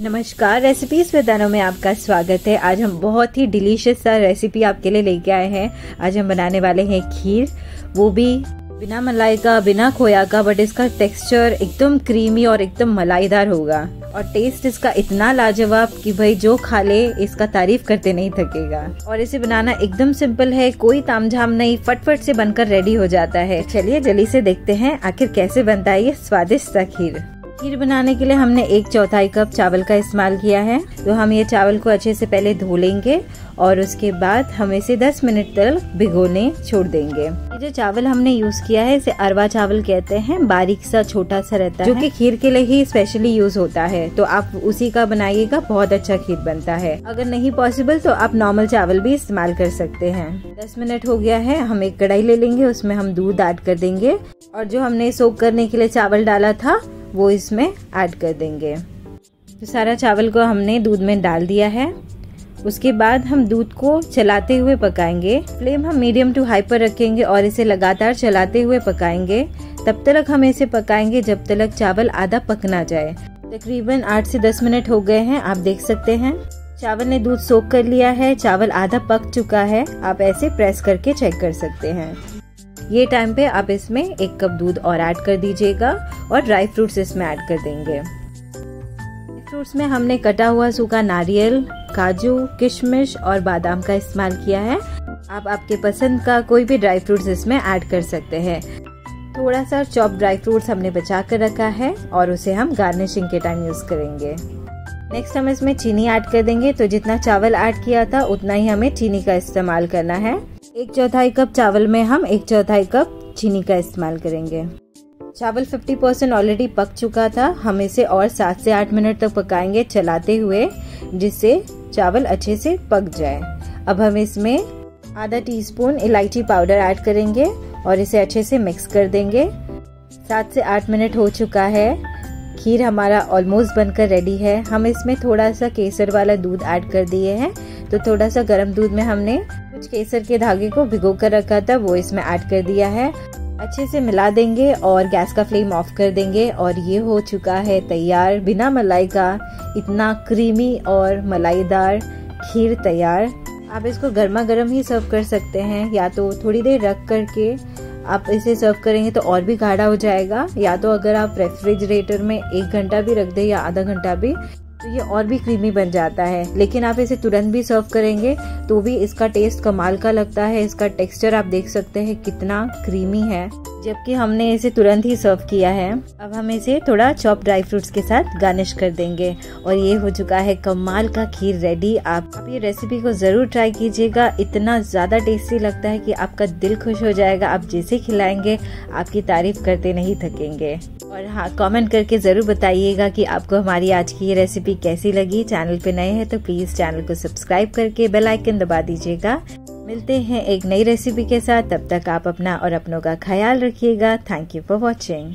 नमस्कार रेसिपीज़ विदानों में आपका स्वागत है। आज हम बहुत ही डिलीशियस सा रेसिपी आपके लिए लेके आए हैं। आज हम बनाने वाले हैं खीर। वो भी बिना मलाई का, बिना खोया का बट इसका टेक्सचर एकदम क्रीमी और एकदम मलाईदार होगा। और टेस्ट इसका इतना लाजवाब कि भाई जो खा ले, इसका तारीफ़ करते नहीं थकेगा। और इसे बनाना एकदम सिंपल है, कोई तामझाम नहीं, फटफट से बनकर रेडी हो जाता है। चलिए, जल्दी से देखते हैं आखिर कैसे बनता है ये स्वादिष्ट सा खीर। खीर बनाने के लिए हमने एक चौथाई कप चावल का इस्तेमाल किया है। तो हम ये चावल को अच्छे से पहले धो लेंगे और उसके बाद हम इसे 10 मिनट तक भिगोने छोड़ देंगे। ये जो चावल हमने यूज़ किया है इसे अरवा चावल कहते हैं। बारीक सा छोटा सा रहता है। जो कि खीर के लिए ही स्पेशली यूज़ होता है। तो आप उसी का बनाइएगा बहुत अच्छा खीर बनता है। अगर नहीं पॉसिबल तो आप नॉर्मल चावल भी इस्तेमाल कर सकते हैं। दस मिनट हो गया है हम एक कढ़ाई ले लेंगे उसमें हम दूध ऐड कर देंगे। और जो हमने सोख करने के लिए चावल डाला था वो इसमें ऐड कर देंगे। तो सारा चावल को हमने दूध में डाल दिया है। उसके बाद हम दूध को चलाते हुए पकाएँगे। फ्लेम हम मीडियम टू हाई पर रखेंगे और इसे लगातार चलाते हुए पकाएँगे। तब तक हम इसे पकाएँगे जब तक चावल आधा पक ना जाए। तकरीबन आठ से दस मिनट हो गए हैं, आप देख सकते हैं। चावल ने दूध सोख कर लिया है, चावल आधा पक चुका है। आप ऐसे प्रेस करके चेक कर सकते हैं। ये टाइम पे आप इसमें एक कप दूध और ऐड कर दीजिएगा और ड्राई फ्रूट्स इसमें ऐड कर देंगे। फ्रूट्स में हमने कटा हुआ सूखा नारियल, काजू, किशमिश और बादाम का इस्तेमाल किया है। आप आपके पसंद का कोई भी ड्राई फ्रूट्स इसमें ऐड कर सकते हैं। थोड़ा सा चॉप ड्राई फ्रूट्स हमने बचा कर रखा है और उसे हम गार्निशिंग के टाइम यूज़ करेंगे। नेक्स्ट हम इसमें चीनी ऐड कर देंगे। तो जितना चावल ऐड किया था, उतना ही हमें चीनी का इस्तेमाल करना है। एक चौथाई कप चावल में हम एक चौथाई कप चीनी का इस्तेमाल करेंगे। चावल 50 परसेंट ऑलरेडी पक चुका था। हम इसे और सात से आठ मिनट तक पकाएँगे चलाते हुए, जिससे चावल अच्छे से पक जाए। अब हम इसमें आधा टीस्पून इलायची पाउडर ऐड करेंगे और इसे अच्छे से मिक्स कर देंगे। सात से आठ मिनट हो चुका है। खीर हमारा ऑलमोस्ट बनकर रेडी है। हम इसमें थोड़ा सा केसर वाला दूध ऐड कर दिए हैं। तो थोड़ा सा गर्म दूध में हमने कुछ केसर के धागे को भिगो कर रखा था, वो इसमें ऐड कर दिया है। अच्छे से मिला देंगे और गैस का फ्लेम ऑफ़ कर देंगे और ये हो चुका है तैयार। बिना मलाई का इतना क्रीमी और मलाईदार खीर तैयार। आप इसको गर्मा गर्म ही सर्व कर सकते हैं, या तो थोड़ी देर रख करके आप इसे सर्व करेंगे तो और भी गाढ़ा हो जाएगा, या तो अगर आप रेफ्रिजरेटर में एक घंटा भी रख दें या आधा घंटा भी तो ये और भी क्रीमी बन जाता है। लेकिन आप इसे तुरंत भी सर्व करेंगे तो भी इसका टेस्ट कमाल का लगता है। इसका टेक्सचर आप देख सकते हैं कितना क्रीमी है। जबकि हमने इसे तुरंत ही सर्व किया है। अब हम इसे थोड़ा चॉप ड्राई फ्रूट्स के साथ गार्निश कर देंगे। और ये हो चुका है कमाल का खीर रेडी आप ये रेसिपी को ज़रूर ट्राई कीजिएगा। इतना ज़्यादा टेस्टी लगता है कि आपका दिल खुश हो जाएगा। आप जैसे खिलाएँगे, आपकी तारीफ़ करते नहीं थकेंगे। और हाँ कमेंट करके ज़रूर बताइएगा कि आपको हमारी आज की ये रेसिपी कैसी लगी। चैनल पे नए हैं तो प्लीज़ चैनल को सब्सक्राइब करके बेल आइकन दबा दीजिएगा। मिलते हैं एक नई रेसिपी के साथ। तब तक आप अपना और अपनों का ख्याल रखिएगा। Thank you for watching